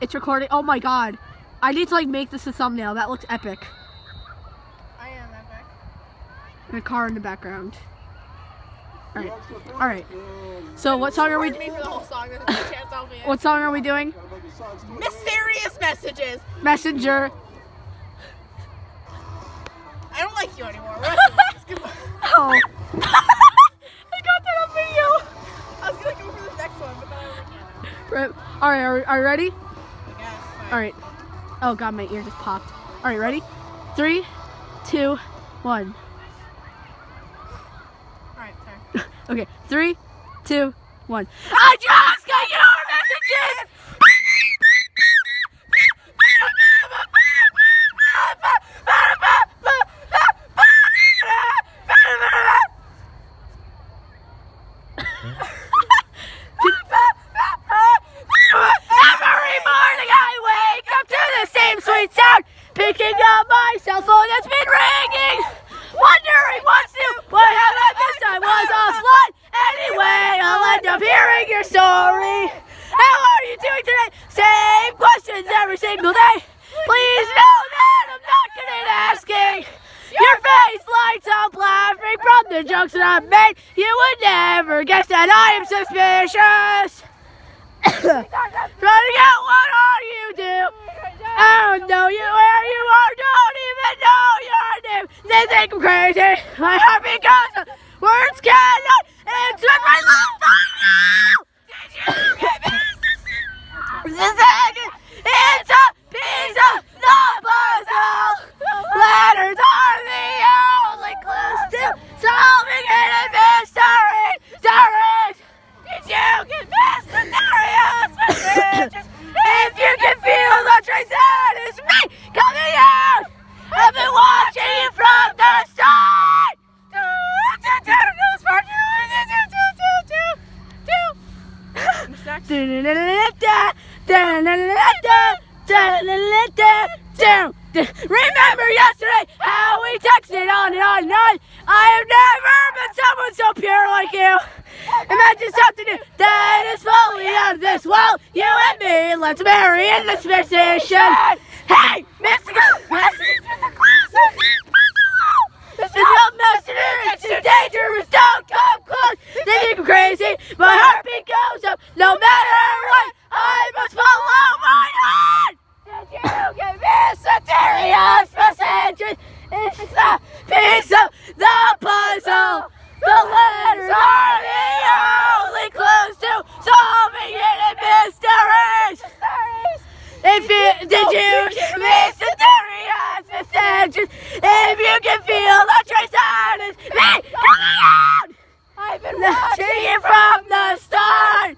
It's recording. Oh my god. I need to like make this a thumbnail. That looks epic. I am epic. And a car in the background. Alright. Alright. So what song are we me for the whole song. There's no chance I'll be in. what song are we doing? Mysterious messages. Messenger. I don't like you anymore. We're not doing this. Goodbye. Oh. I got that on video. I was gonna go for the next one, but then I was like, Right. Alright, are, are you ready? Yeah, I guess. fine. Alright. Oh god, my ear just popped. Alright, ready? Three, two, one. Alright, sorry. Okay, three, two, one. I just got your messages! Every morning I wake up to the same sweet sound, picking up my cell phone that's been ringing, wondering what's new, what happened this time was offline. Anyway, I'll end up hearing your story. How are you doing today? Same questions every single day. Please know that I'm not good at asking. Your face lights up laughing from the jokes that I've made. You would never guess that I am suspicious. What are you doing? Oh, don't know you where you are, don't even know your name. They think I'm crazy. My heartbeat goes up. Words cannot answer my love for you. Did you get this? The second, it's a piece of the puzzle. Letters are the only clues to solving any mystery. Stories. Did you get mysterious messages? if you can feel the trace that is me coming out, I've been watching you from the start. Remember yesterday how we texted on and on and on? I have never met someone so pure like you. Imagine something new that is fully out of this world. You and me, let's marry in this station. Hey, Mr. This is your messenger, it's too dangerous, don't come close. They think I'm crazy, my heartbeat goes up, no matter what, I must follow my heart. Did you get mysterious messages? It's the piece of the puzzle. The letters are the only clues to solving any mysteries. You did you get mysterious messages? If you can feel the trace that is me coming out, I've been watching it from the start.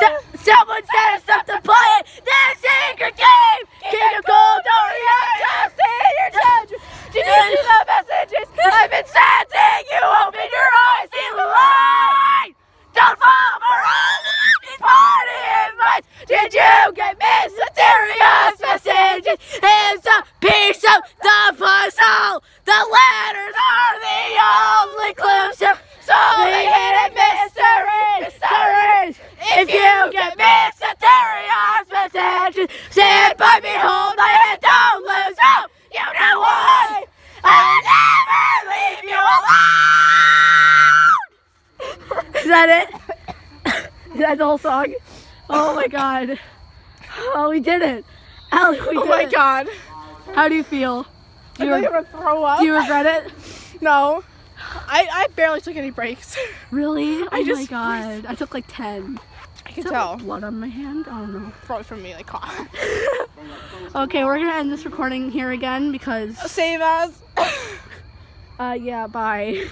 So- Someone said it's up to play it. This secret game. King of Gold, don't just see your judgment. Did you see the messages I've been sending? You open your eyes, see the light. Don't fall for all of these party invites. Did you get mysterious messages? It's a piece of the puzzle. The letters are the only clues to solving hidden mysteries. Mysteries. If you get mysterious messages, stand by me, hold my hand, don't lose hope. You know why? I'll never leave you alone. Is that it? Is that the whole song? Oh my god. Oh, we did it. We Oh my it. god. How do you feel? Do you, feel like throw up. do you regret it? No. I, I barely took any breaks. Really? Oh I my just- god. I took like 10. I can tell. blood on my hand? I don't know. Probably from me, like cough. Okay, we're gonna end this recording here again because, Save us. uh, yeah, bye.